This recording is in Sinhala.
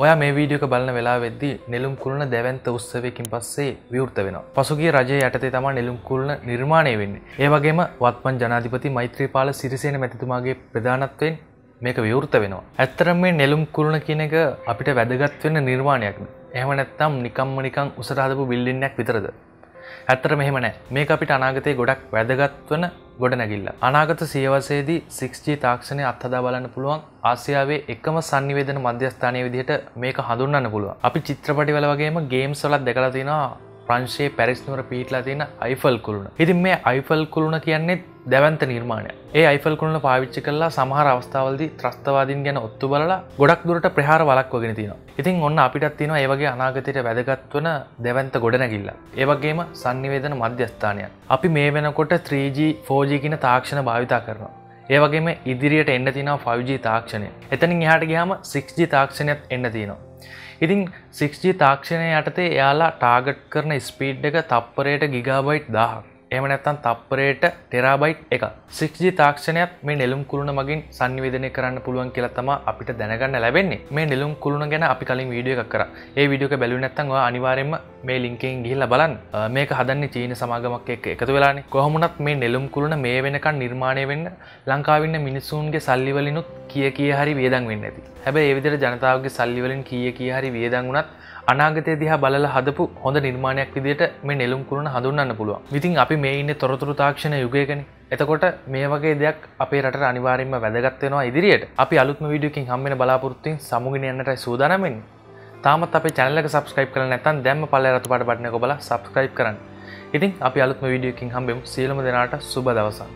ඔයා මේ වීඩියක බලන වෙලා වෙද්දි නෙළුම් කුළුණ දැවන්ත උත්සවයකින් පස්සේ විවෘත වෙනවා. පසුගිය රජය යටතේ තමා නෙළුම් කුළුණ නිර්මාණය වෙන්නේ. ඒ වගේම වත්මන් ජනාධිපති මෛත්‍රීපාල සිරිසේන මැතිතුමාගේ ප්‍රධානත්වයෙන් මේක විවෘත වෙනවා. ඇත්තරම මේ නෙළුම් කුළුණ කියන එක අපිට වැදගත් වෙන්න නිර්මාණයක්ද. එහෙම නැත්නම් නිකම්ම නිකන් උසට හදපු බිල්ඩින් එකක් විතරද? ඇත්තට මෙහෙම නෑ මේක අපිට අනාගතයේ ගොඩක් වැදගත් වන ගොඩ නැගිල්ල. අනාගත සියවසේදී 6G තාක්ෂණය අත්හදා බලන්න පුළුවන් ආසියාවේ එකම සංනිවේදන මධ්‍යස්ථානය විදිහට මේක හඳුන්වන්න පුළුවන්. අපි චිත්‍රපටිවල වගේම ගේම්ස් වලත් දැකලා තියෙනවා ප්‍රංශයේ පැරිස්නුවර පීටලා තියෙන අයිෆල් කුළුණ. ඉතින් මේ අයිෆල් කුළුණ කියන්නේ දැවන්ත නිර්මාණය. ඒ අයිෆල් කුළුණ පාවිච්චි කළා සමහර අවස්ථාවලදී ත්‍රස්තවාදීන් ගැන ඔත්තු බලලා ගොඩක් දුරට ප්‍රහාර වළක්වගෙන තියෙනවා. ඉතින් ඔන්න අපිටත් තියෙනවා ඒ වගේ අනාගතයට වැදගත් වන දැවන්ත ගොඩනැගිල්ල. ඒ වගේම sannivedana මධ්‍යස්ථානයක්. අපි මේ වෙනකොට 3G 4G කියන තාක්ෂණ භාවිතා කරනවා. ඒ වගේම ඉදිරියට එන්න තියෙනවා 5G තාක්ෂණය. එතනින් එහාට ගියාම 6G තාක්ෂණයත් එන්න තියෙනවා. ඉතින් 6G තාක්ෂණය යටතේ එයාලා ටාගට් කරන ස්පීඩ් එක තප්පරයට ගිගාබයිට් 1000ක්. එහෙම නැත්නම් තප්පරයට ටෙරාබයිට් එකක්. 6G තාක්ෂණයක් මේ නෙළුම් කුළුණ මගින් sannivedanaya කරන්න පුළුවන් කියලා තමයි අපිට දැනගන්න ලැබෙන්නේ. මේ නෙළුම් කුළුණ ගැන අපි කලින් වීඩියෝ එකක් කරා. ඒ වීඩියෝ එක බැලුවේ නැත්නම් ඔයා අනිවාර්යයෙන්ම මේ link එකෙන් ගිහිල්ලා බලන්න. මේක හදන්නේ චීන සමාගමක් එක්ක එකතු වෙලානේ. කොහොම වුණත් මේ නෙළුම් කුළුණ මේ වෙනකන් නිර්මාණය වෙන්න ලංකාවේ ඉන්න මිනිසුන්ගේ සල්ලි වලිනුත් කිය කිය හරි වියදම් වෙන්න ඇති. හැබැයි ඒ විදිහට ජනතාවගේ සල්ලි වලින් කීය කිය හරි වියදම් වුණත් අනාගතය දිහා බලල හදපු හොඳ නිර්මාණයක් විදිට මේ නෙළුම් කුරුණ හඳුන්න්න පුළුවන් විතින් අපි මේ ඉන්න තොරතුරු තාක්ෂණ යුගයකන එතකොට මේ වගේ දෙයක් අපේ රට අනිවාරෙන්ම වැදගත්වෙනවා ඉදිරියට අපි අලුත්ම වීඩියකින් හම්මෙන බලාපොරත්තුවෙන් සමුගෙන යන්නට සූදානමෙන් තාමත් අප චැනලක සබස්ක්‍රයිප් කරන නැතන් දැම්ම පල්ල රතු පට බටන කොබල සබස්ක්‍රයිප් කරන්න. ඉතින් අපි අලුත්ම වීඩියකින් හම්බෙම්. සියලම දෙනාට සුබ දවසා